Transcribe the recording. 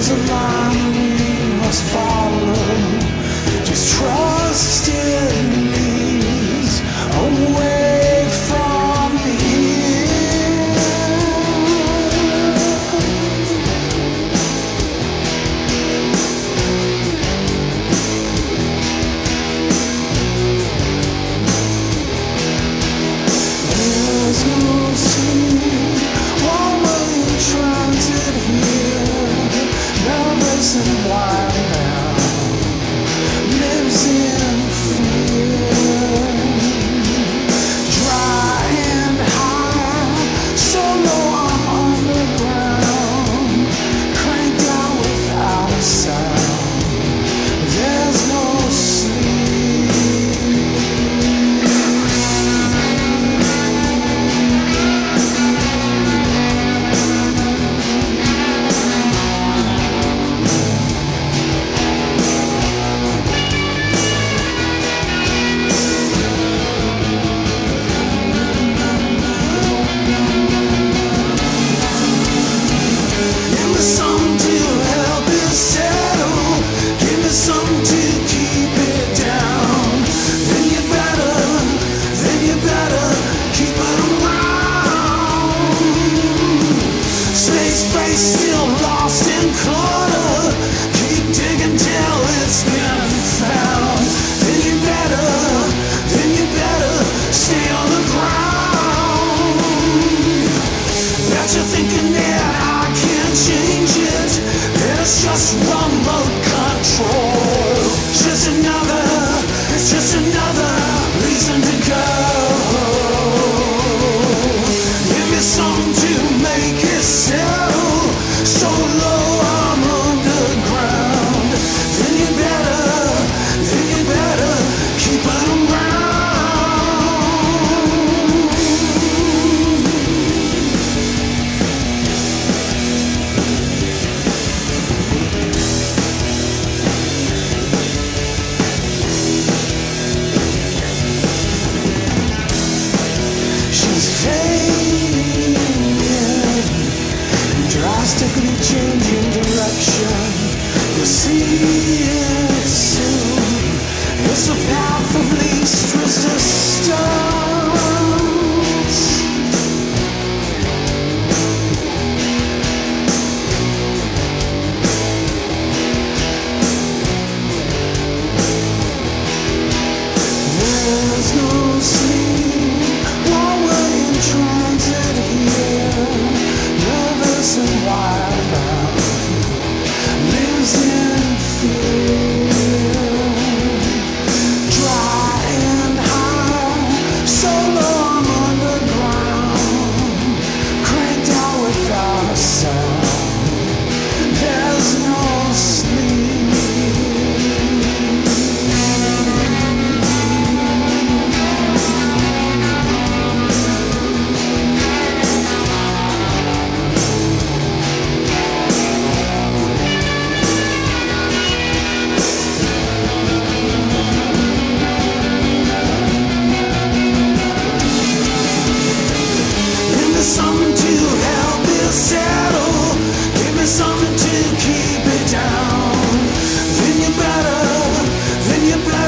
There's a line we must follow. Just trust in. thinking that I can't change it. There's just one more